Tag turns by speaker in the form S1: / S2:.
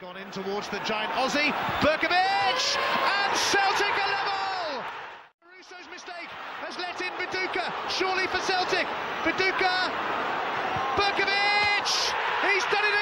S1: gone in towards the giant Aussie, Berkovic, and Celtic are level! Russo's mistake has let in Viduka, surely for Celtic. Viduka, Berkovic, he's done it